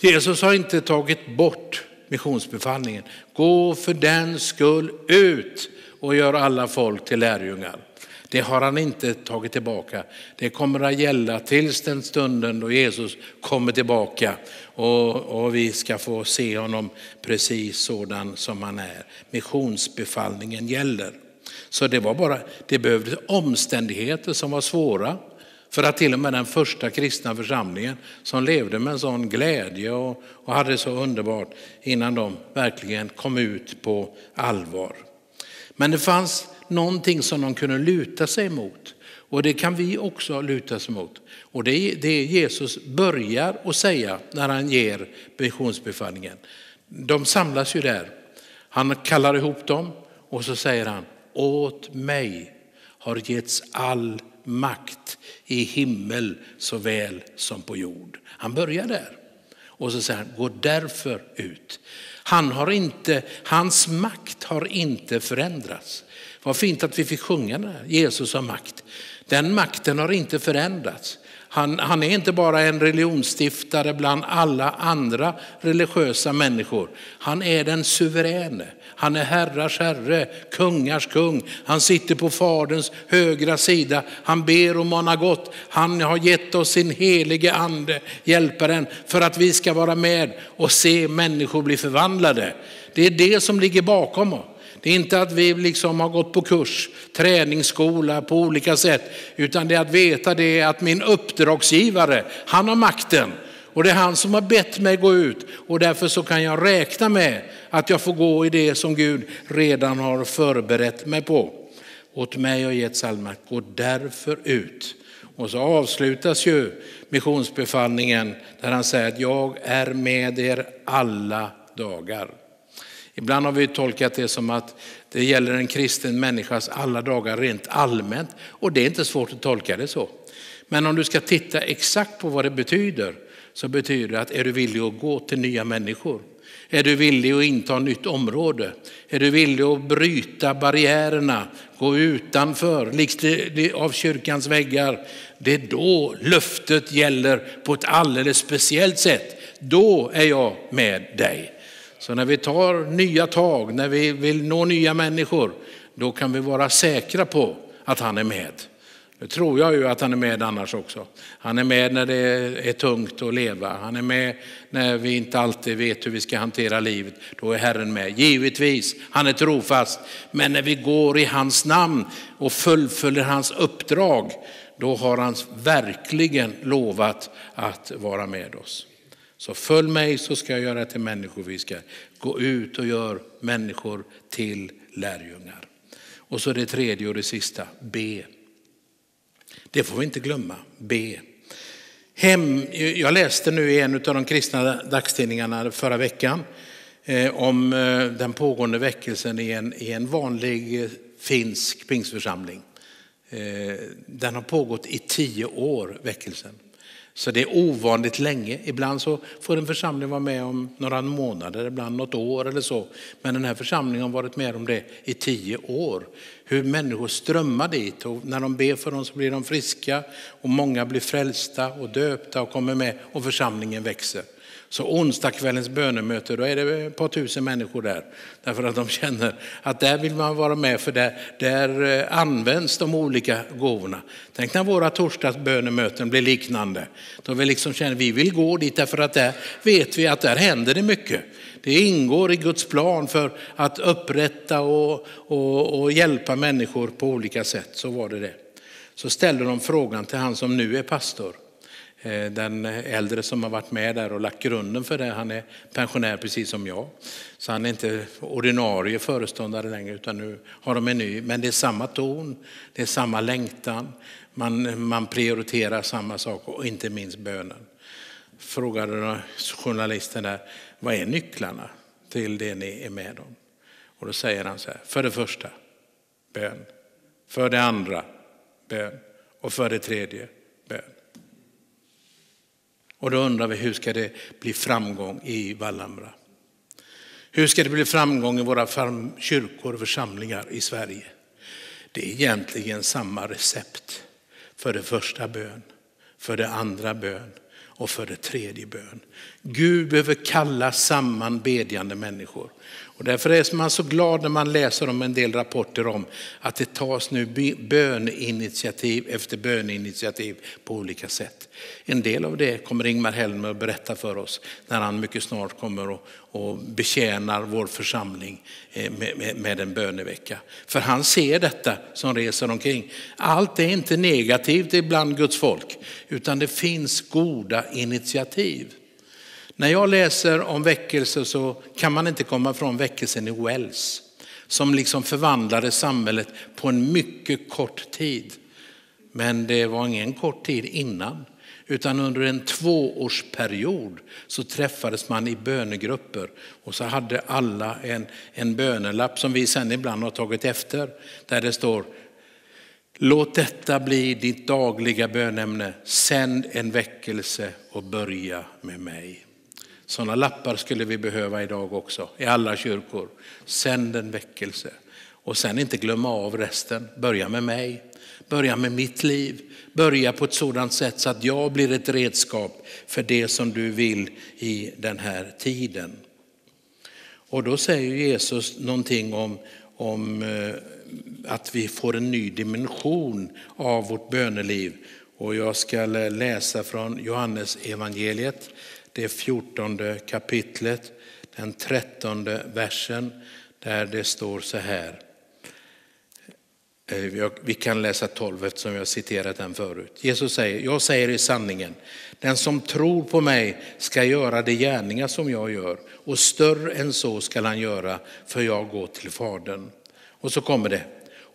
Jesus har inte tagit bort missionsbefallningen. Gå för den skull ut och gör alla folk till lärjungar. Det har han inte tagit tillbaka. Det kommer att gälla tills den stunden då Jesus kommer tillbaka och, och, vi ska få se honom precis sådan som han är. Missionsbefallningen gäller. Så det var bara, det behövdes omständigheter som var svåra. För att till och med den första kristna församlingen som levde med en sån glädje och, och hade det så underbart innan de verkligen kom ut på allvar. Men det fanns någonting som de kunde luta sig mot. Och det kan vi också luta oss mot. Och det är det Jesus börjar att säga när han ger missionsbefallningen. De samlas ju där. Han kallar ihop dem och så säger han, åt mig har getts all makt i himmel såväl som på jord. Han börjar där. Och så säger han, gå därför ut. Han har inte, hans makt har inte förändrats. Vad fint att vi fick sjunga det här, Jesus har makt. Den makten har inte förändrats. Han, han, är inte bara en religionsstiftare bland alla andra religiösa människor. Han är den suveräne. Han är herrars herre, kungars kung. Han sitter på faderns högra sida. Han ber och manar gott. Han har gett oss sin helige ande, hjälparen, för att vi ska vara med och se människor bli förvandlade. Det är det som ligger bakom oss. Det är inte att vi liksom har gått på kurs, träningsskola på olika sätt, utan det är att veta det att min uppdragsgivare, han har makten. Och det är han som har bett mig gå ut och därför så kan jag räkna med att jag får gå i det som Gud redan har förberett mig på. Åt mig har gett psalmen att gå därför ut. Och så avslutas ju missionsbefallningen där han säger att jag är med er alla dagar. Ibland har vi tolkat det som att det gäller en kristen människas alla dagar rent allmänt och det är inte svårt att tolka det så. Men om du ska titta exakt på vad det betyder så betyder det att är du villig att gå till nya människor? Är du villig att inta nytt område? Är du villig att bryta barriärerna, gå utanför av kyrkans väggar? Det är då löftet gäller på ett alldeles speciellt sätt. Då är jag med dig. Så när vi tar nya tag, när vi vill nå nya människor, då kan vi vara säkra på att han är med. Nu tror jag ju att han är med annars också. Han är med när det är tungt att leva. Han är med när vi inte alltid vet hur vi ska hantera livet. Då är Herren med. Givetvis, han är trofast. Men när vi går i hans namn och fullföljer hans uppdrag, då har han verkligen lovat att vara med oss. Så följ mig så ska jag göra till människor. Vi ska gå ut och göra människor till lärjungar. Och så det tredje och det sista, be. Det får vi inte glömma, be. Hem, jag läste nu i en av de kristna dagstidningarna förra veckan eh, om eh, den pågående väckelsen i en, i en vanlig eh, finsk pingsförsamling. Den har pågått i tio år, väckelsen. Så det är ovanligt länge. Ibland så får en församling vara med om några månader, ibland något år eller så. Men den här församlingen har varit med om det i tio år. Hur människor strömmar dit och när de ber för dem så blir de friska och många blir frälsta och döpta och kommer med och församlingen växer. Så onsdagskvällens bönemöte, då är det ett par tusen människor där. Därför att de känner att där vill man vara med för där, där eh, används de olika gåvorna. Tänk när våra torsdagsbönemöten blir liknande. Då vi liksom känner att vi vill gå dit därför att där vet vi att där händer det mycket. Det ingår i Guds plan för att upprätta och, och, och hjälpa människor på olika sätt. Så var det det. Så ställde de frågan till han som nu är pastor. Eh, den äldre som har varit med där och lagt grunden för det, han är pensionär precis som jag. Så han är inte ordinarie föreståndare längre utan nu har de en ny. Men det är samma ton, det är samma längtan, man, man prioriterar samma sak och inte minst bönen. Frågade journalisten där, vad är nycklarna till det ni är med om? Och då säger han så här, för det första, bön. För det andra, bön. Och för det tredje. Och då undrar vi hur ska det bli framgång i Vallhamra? Hur ska det bli framgång i våra kyrkor och församlingar i Sverige? Det är egentligen samma recept. För det första bön, för det andra bön och för det tredje bön. Gud behöver kalla samman bedjande människor. Och därför är man så glad när man läser om en del rapporter om att det tas nu böneinitiativ efter böneinitiativ på olika sätt. En del av det kommer Ingmar Helmer att berätta för oss när han mycket snart kommer och, och betjänar vår församling eh, med, med, med en bönevecka. För han ser detta som reser omkring. Allt är inte negativt ibland Guds folk, utan det finns goda initiativ. När jag läser om väckelse så kan man inte komma från väckelsen i Wells som liksom förvandlade samhället på en mycket kort tid. Men det var ingen kort tid innan, utan under en tvåårsperiod så träffades man i bönegrupper och så hade alla en, en bönelapp som vi sen ibland har tagit efter, där det står Låt detta bli ditt dagliga bönämne. Sänd en väckelse och börja med mig. Sådana lappar skulle vi behöva idag också i alla kyrkor. Sänd en väckelse. Och sen inte glömma av resten. Börja med mig. Börja med mitt liv. Börja på ett sådant sätt så att jag blir ett redskap för det som du vill i den här tiden. Och då säger Jesus någonting om, om eh, att vi får en ny dimension av vårt böneliv. Och jag ska läsa från Johannes evangeliet det 14 kapitlet, den 13 versen, där det står så här. Eh, vi kan läsa 12 eftersom jag citerat den förut. Jesus säger, jag säger i sanningen, den som tror på mig ska göra de gärningar som jag gör och större än så ska han göra för jag går till Fadern. Och så kommer det,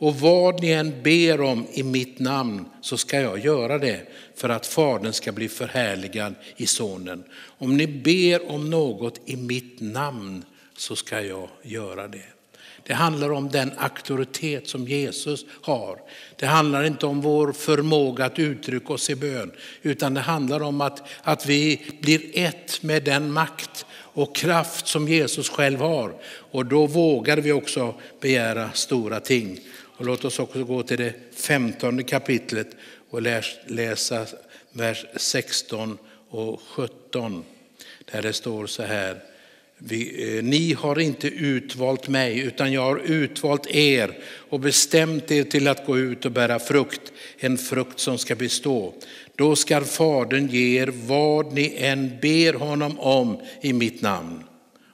och vad ni än ber om i mitt namn så ska jag göra det för att Fadern ska bli förhärligad i Sonen. Om ni ber om något i mitt namn så ska jag göra det. Det handlar om den auktoritet som Jesus har. Det handlar inte om vår förmåga att uttrycka oss i bön, utan det handlar om att, att vi blir ett med den makt och kraft som Jesus själv har. Och då vågar vi också begära stora ting. Och låt oss också gå till det femtonde kapitlet och läsa vers 16 och 17. Där det står så här. Eh, ni har inte utvalt mig utan jag har utvalt er och bestämt er till att gå ut och bära frukt, en frukt som ska bestå. Då ska Fadern ge er vad ni än ber honom om i mitt namn.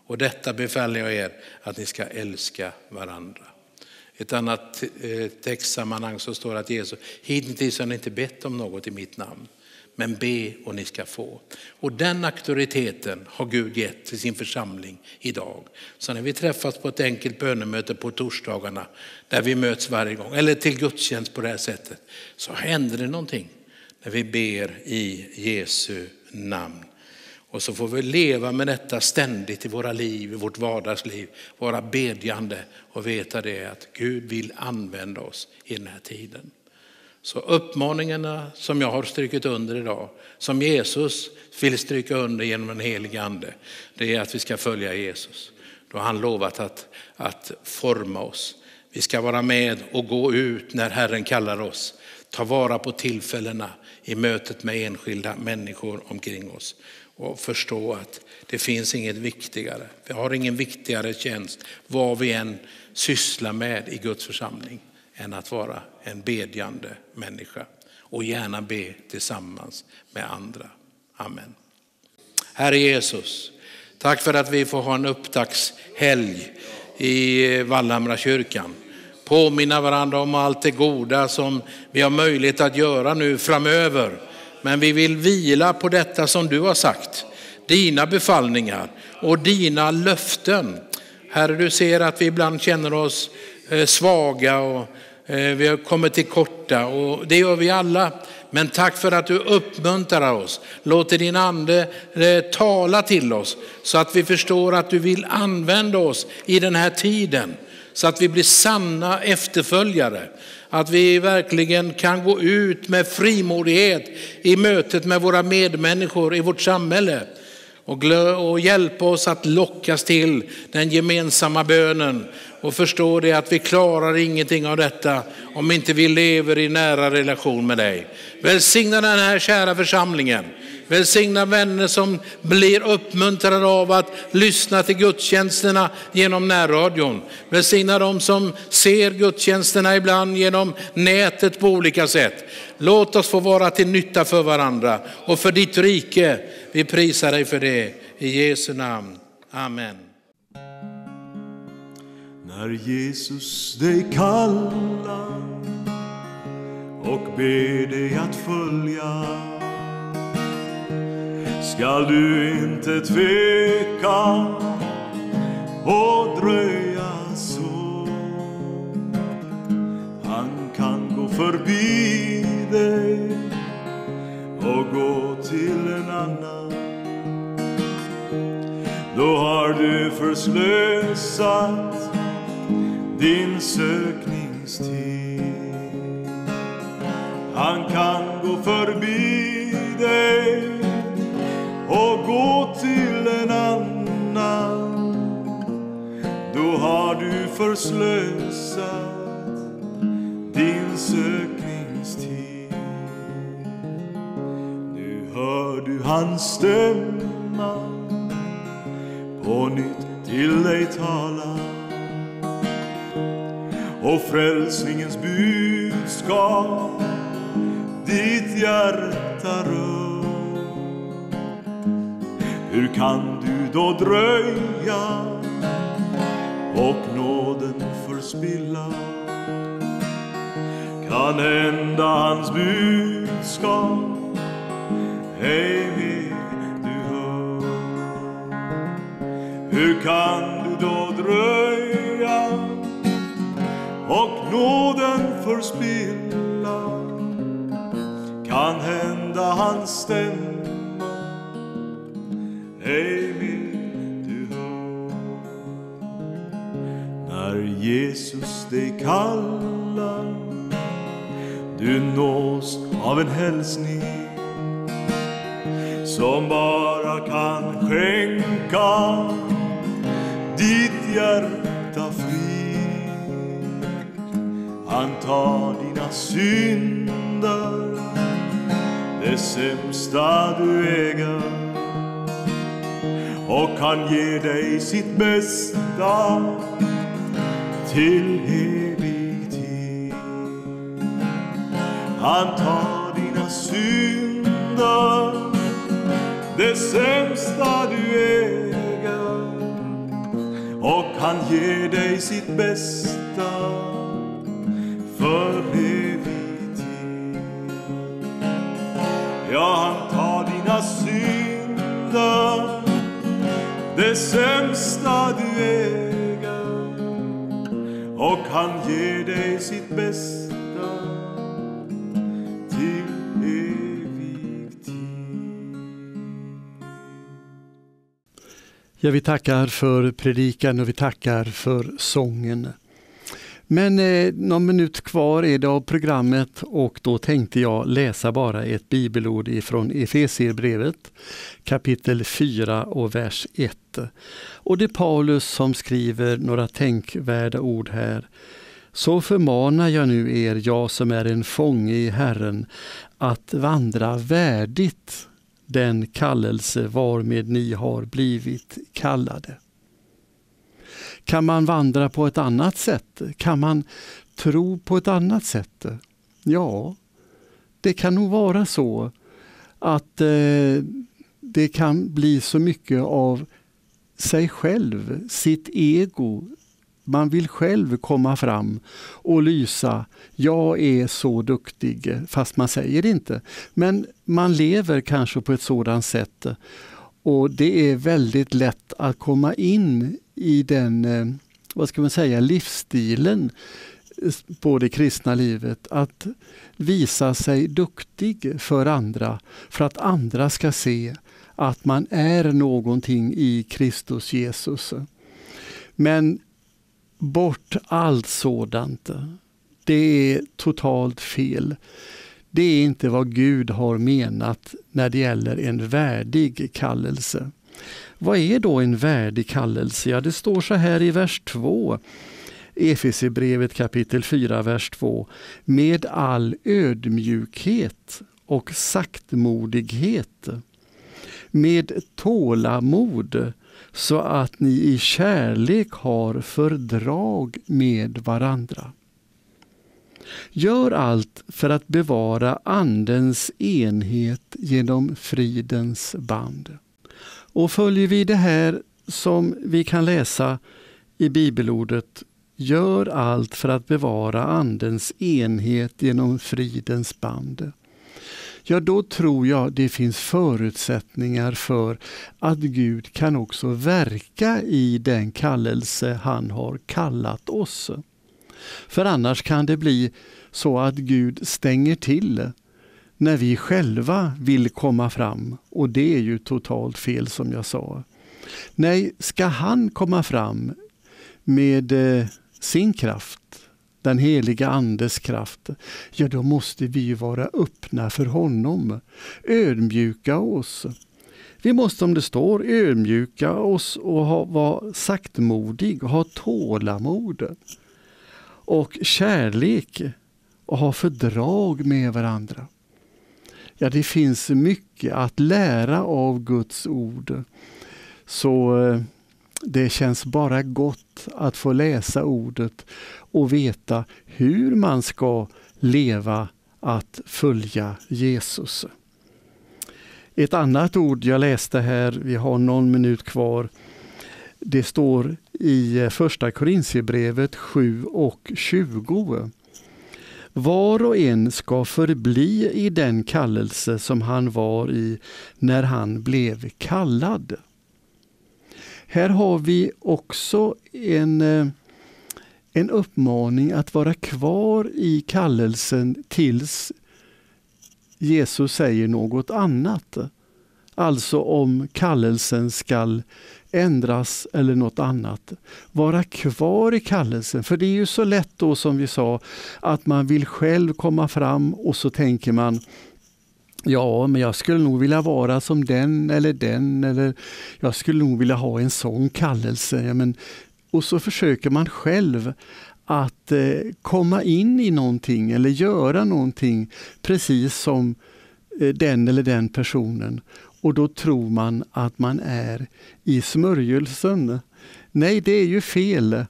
Och detta befaller jag er att ni ska älska varandra ett annat eh, textsammanhang så står det att Jesus, hittills har ni inte bett om något i mitt namn, men be och ni ska få. Och den auktoriteten har Gud gett till sin församling idag. Så när vi träffas på ett enkelt bönemöte på torsdagarna, där vi möts varje gång, eller till gudstjänst på det här sättet, så händer det någonting när vi ber i Jesu namn. Och så får vi leva med detta ständigt i våra liv, i vårt vardagsliv, vara bedjande och veta det att Gud vill använda oss i den här tiden. Så uppmaningarna som jag har strukit under idag, som Jesus vill stryka under genom den helige ande, det är att vi ska följa Jesus. Då har han lovat att, att forma oss. Vi ska vara med och gå ut när Herren kallar oss. Ta vara på tillfällena i mötet med enskilda människor omkring oss och förstå att det finns inget viktigare. Vi har ingen viktigare tjänst vad vi än sysslar med i Guds församling än att vara en bedjande människa och gärna be tillsammans med andra. Amen. Herre Jesus, tack för att vi får ha en upptaktshelg i Vallhamra kyrkan. Påminna varandra om allt det goda som vi har möjlighet att göra nu framöver. Men vi vill vila på detta som du har sagt, dina befallningar och dina löften. Herre, du ser att vi ibland känner oss eh, svaga och eh, vi har kommit till korta och det gör vi alla. Men tack för att du uppmuntrar oss. Låter din ande eh, tala till oss så att vi förstår att du vill använda oss i den här tiden. Så att vi blir sanna efterföljare. Att vi verkligen kan gå ut med frimodighet i mötet med våra medmänniskor i vårt samhälle. Och, och hjälpa oss att lockas till den gemensamma bönen och förstå det att vi klarar ingenting av detta om inte vi lever i nära relation med dig. Välsigna den här kära församlingen. Välsigna vänner som blir uppmuntrade av att lyssna till gudstjänsterna genom närradion. Välsigna de som ser gudstjänsterna ibland genom nätet på olika sätt. Låt oss få vara till nytta för varandra och för ditt rike. Vi prisar dig för det. I Jesu namn. Amen. När Jesus dig kallar och ber dig att följa skall du inte tveka och dröja så. Han kan gå förbi dig och gå till en annan. Då har du förslösat din sökningstid. Han kan gå förbi dig och gå till en annan. Då har du förslösat din sökningstid. Nu hör du hans stämma på nytt till dig tala och frälsningens budskap ditt hjärta rör. Hur kan du då dröja och nåden förspilla? Kan hända hans budskap ej mer du hör. Hur kan du då dröja och nåden förspilla? Kan hända hans stämma ej mer du hör. När Jesus dig kallar du nås av en hälsning som bara kan skänka ditt hjärta frid. Han tar dina synder, det sämsta du äger och han ger dig sitt bästa till evig tid. Han tar dina synder, det sämsta du äger och han ger dig sitt bästa för evig tid. Ja, det sämsta du äger och han ger dig sitt bästa till evig tid. Ja, vi tackar för predikan och vi tackar för sången. Men eh, någon minut kvar är det av programmet och då tänkte jag läsa bara ett bibelord ifrån Efesierbrevet kapitel 4 och vers 1. Och det är Paulus som skriver några tänkvärda ord här. Så förmanar jag nu er, jag som är en fånge i Herren, att vandra värdigt den kallelse varmed ni har blivit kallade. Kan man vandra på ett annat sätt? Kan man tro på ett annat sätt? Ja, det kan nog vara så att eh, det kan bli så mycket av sig själv, sitt ego. Man vill själv komma fram och lysa. Jag är så duktig, fast man säger det inte. Men man lever kanske på ett sådant sätt. Och det är väldigt lätt att komma in i den, eh, vad ska man säga, livsstilen på det kristna livet. Att visa sig duktig för andra, för att andra ska se att man är någonting i Kristus Jesus. Men bort allt sådant. Det är totalt fel. Det är inte vad Gud har menat när det gäller en värdig kallelse. Vad är då en värdig kallelse? Ja, det står så här i vers 2. Efesierbrevet kapitel 4, vers 2. Med all ödmjukhet och saktmodighet. Med tålamod så att ni i kärlek har fördrag med varandra. Gör allt för att bevara Andens enhet genom fridens band. Och följer vi det här som vi kan läsa i bibelordet Gör allt för att bevara Andens enhet genom fridens band. Ja, då tror jag det finns förutsättningar för att Gud kan också verka i den kallelse han har kallat oss. För annars kan det bli så att Gud stänger till när vi själva vill komma fram och det är ju totalt fel som jag sa. Nej, ska han komma fram med eh, sin kraft, den heliga Andes kraft, ja då måste vi vara öppna för honom, ödmjuka oss. Vi måste, om det står, ödmjuka oss och ha, vara saktmodig, ha tålamod och kärlek och ha fördrag med varandra. Ja, det finns mycket att lära av Guds ord. Så eh, det känns bara gott att få läsa ordet och veta hur man ska leva att följa Jesus. Ett annat ord jag läste här, vi har någon minut kvar, det står i eh, första Korintierbrevet 7 och 20. Var och en ska förbli i den kallelse som han var i när han blev kallad. Här har vi också en, eh, en uppmaning att vara kvar i kallelsen tills Jesus säger något annat. Alltså om kallelsen skall ändras eller något annat. Vara kvar i kallelsen. För det är ju så lätt då som vi sa att man vill själv komma fram och så tänker man Ja, men jag skulle nog vilja vara som den eller den eller jag skulle nog vilja ha en sån kallelse. Ja, men, och så försöker man själv att eh, komma in i någonting eller göra någonting precis som eh, den eller den personen. Och då tror man att man är i smörjelsen. Nej, det är ju fel.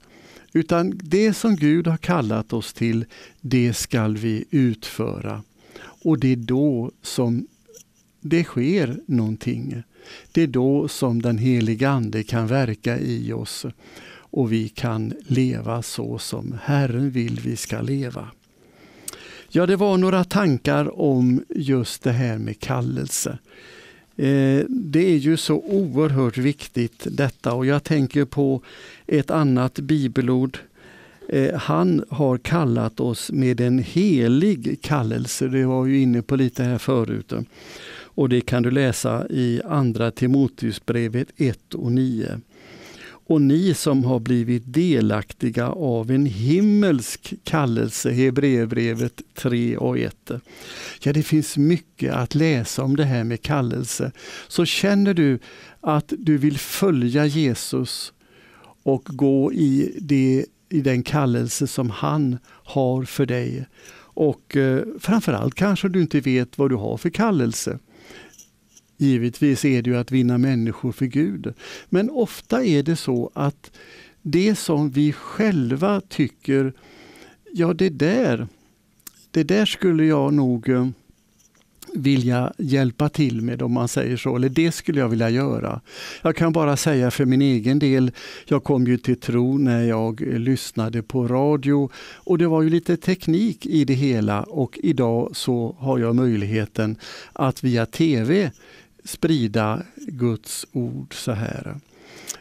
Utan det som Gud har kallat oss till, det skall vi utföra. Och det är då som det sker någonting. Det är då som den heliga Ande kan verka i oss och vi kan leva så som Herren vill vi ska leva. Ja, det var några tankar om just det här med kallelse. Eh, det är ju så oerhört viktigt detta och jag tänker på ett annat bibelord. Eh, han har kallat oss med en helig kallelse. Det var ju inne på lite här förut. Och det kan du läsa i Andra Timoteusbrevet 1 och 9 och ni som har blivit delaktiga av en himmelsk kallelse, Hebreerbrevet 3 och 1. Ja, det finns mycket att läsa om det här med kallelse. Så känner du att du vill följa Jesus och gå i, det, i den kallelse som han har för dig. Och eh, framförallt kanske du inte vet vad du har för kallelse. Givetvis är det ju att vinna människor för Gud. Men ofta är det så att det som vi själva tycker, ja det där, det där skulle jag nog eh, vilja hjälpa till med om man säger så, eller det skulle jag vilja göra. Jag kan bara säga för min egen del, jag kom ju till tro när jag lyssnade på radio och det var ju lite teknik i det hela och idag så har jag möjligheten att via TV sprida Guds ord så här.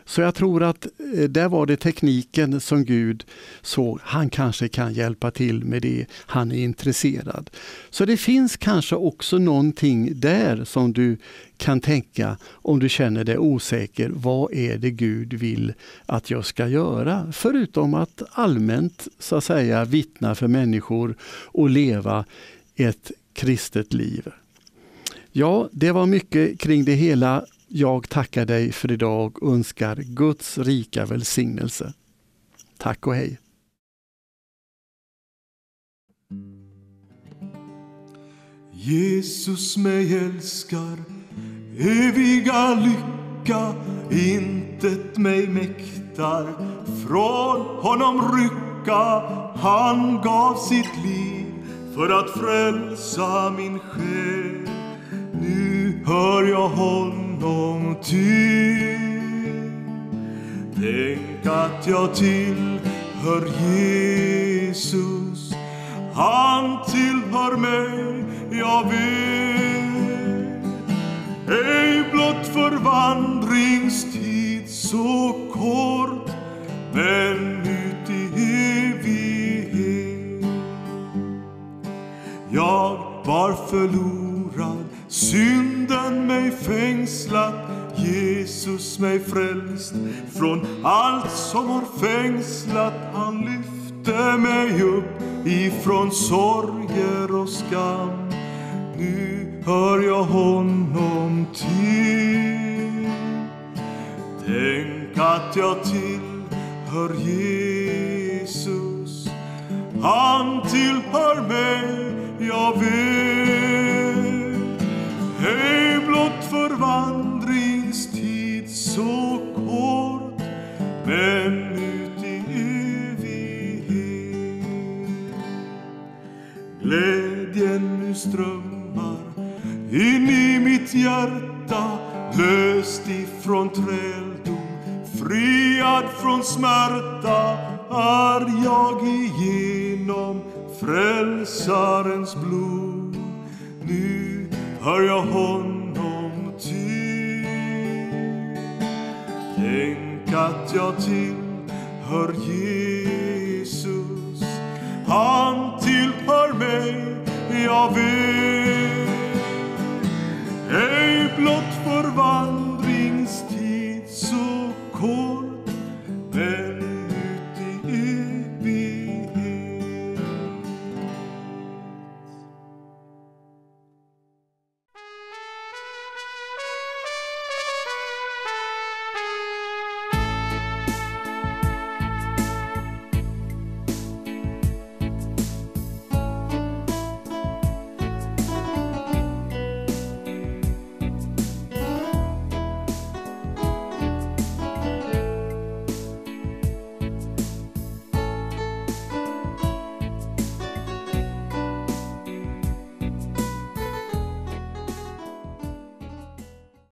Så jag tror att eh, där var det tekniken som Gud såg. Han kanske kan hjälpa till med det. Han är intresserad. Så det finns kanske också någonting där som du kan tänka om du känner dig osäker. Vad är det Gud vill att jag ska göra? Förutom att allmänt så att säga vittna för människor och leva ett kristet liv. Ja, det var mycket kring det hela. Jag tackar dig för idag och önskar Guds rika välsignelse. Tack och hej! Jesus mig älskar, eviga lycka intet mig mäktar från honom rycka. Han gav sitt liv för att frälsa min själ. Nu hör jag honom till. Tänk att jag tillhör Jesus. Han tillhör mig, jag vet. Ej blott för vandringstid så kort, men ut i evighet. Jag var förlorad, synden mig fängslat, Jesus mig frälst från allt som har fängslat. Han lyfte mig upp ifrån sorger och skam. Nu hör jag honom till. Tänk att jag tillhör Jesus. Han tillhör mig, jag vet. Ej blott för vandringstid så kort, men ut i evighet. Glädjen nu strömmar in i mitt hjärta löst ifrån träldom friad från smärta är jag igenom frälsarens blod nu hör jag honom till Tänk att jag tillhör Jesus. Han tillhör mig, jag vet. Ej blott förvandlad